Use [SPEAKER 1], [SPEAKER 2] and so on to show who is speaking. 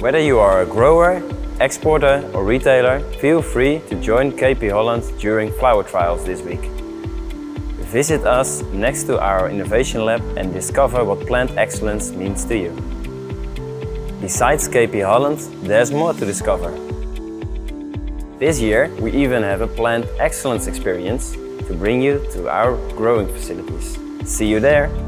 [SPEAKER 1] Whether you are a grower, exporter or retailer, feel free to join KP Holland during flower trials this week. Visit us next to our innovation lab and discover what plant excellence means to you. Besides KP Holland, there's more to discover. This year, we even have a plant excellence experience to bring you to our growing facilities. See you there!